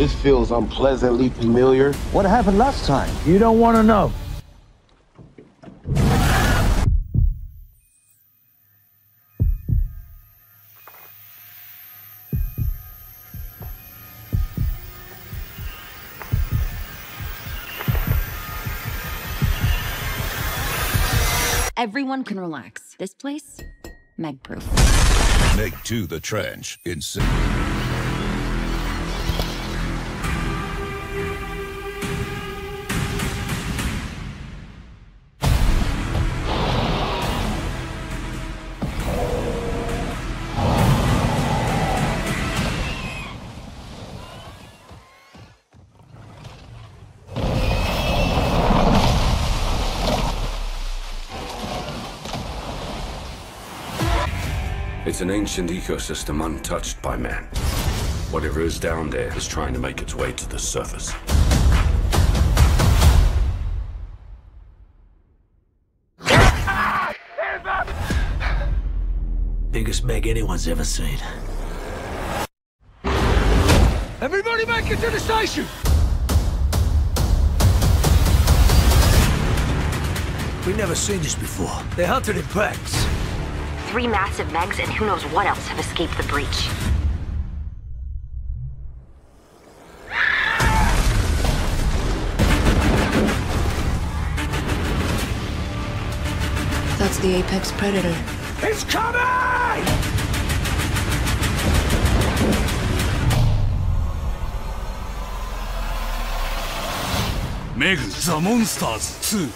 This feels unpleasantly familiar. What happened last time? You don't want to know. Everyone can relax. This place, Meg-proof. Meg 2 the trench in It's an ancient ecosystem untouched by man. Whatever is down there is trying to make its way to the surface. Biggest Meg anyone's ever seen. Everybody make it to the station! We've never seen this before. They hunted in packs. Three massive Megs and who knows what else have escaped the breach. That's the apex predator. It's coming! Meg the Monsters 2